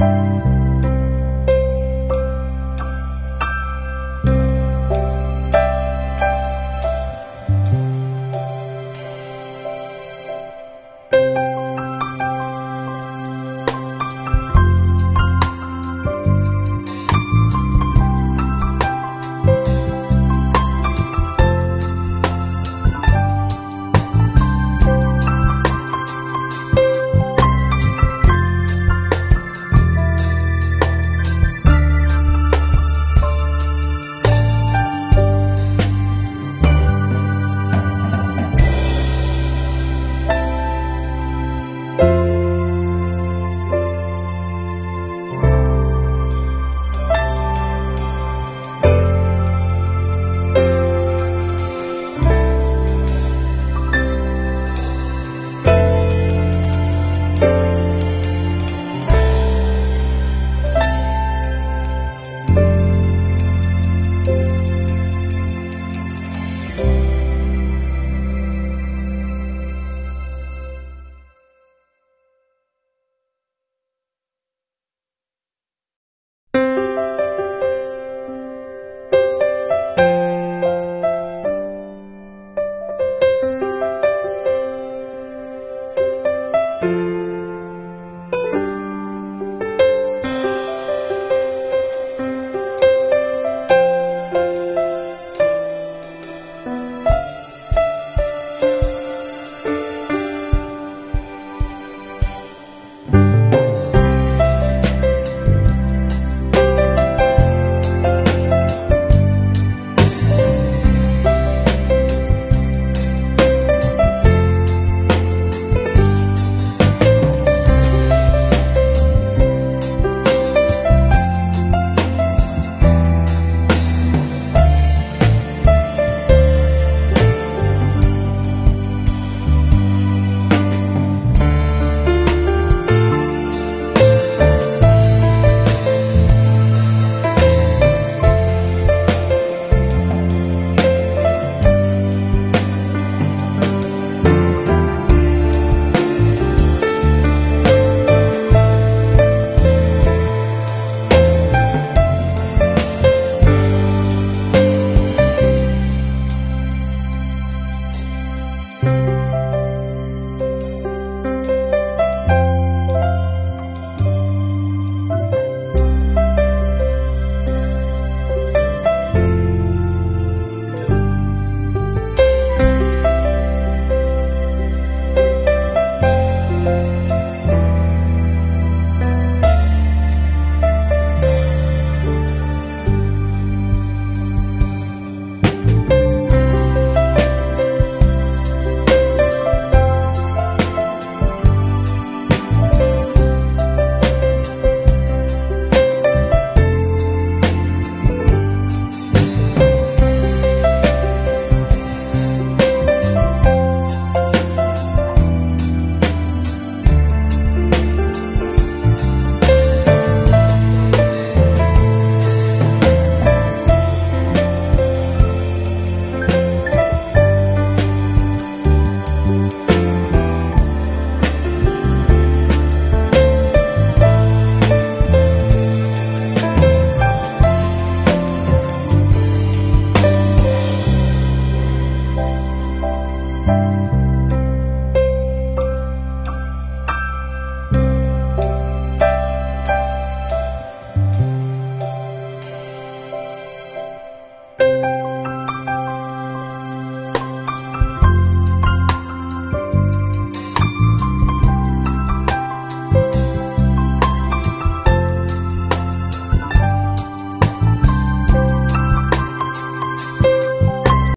Música